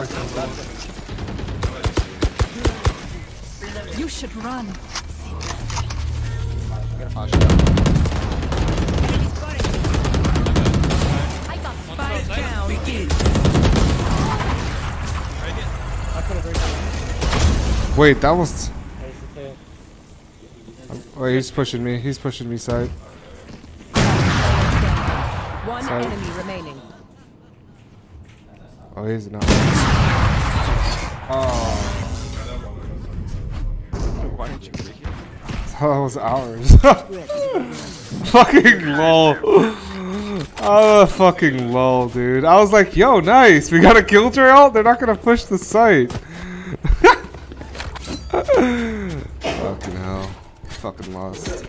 You should run. Spike down. Wait, that was. Wait, he's pushing me. He's pushing me side. One Sorry. enemy remaining. Oh, he's not. Oh, Why didn't you get it here? that was ours. fucking lol. Oh, fucking lol, dude. I was like, yo, nice. We got a kill trail. They're not gonna push the site. fucking hell. Fucking lost.